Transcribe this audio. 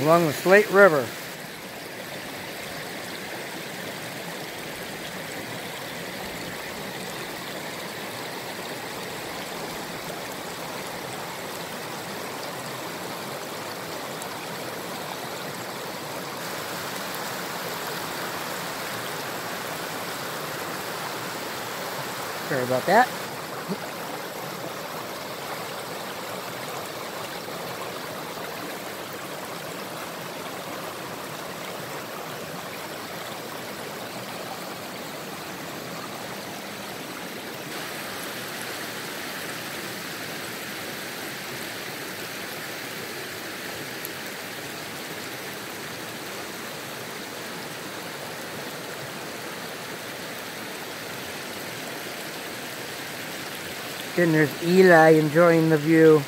along the Slate River. Sorry about that. And there's Eli enjoying the view.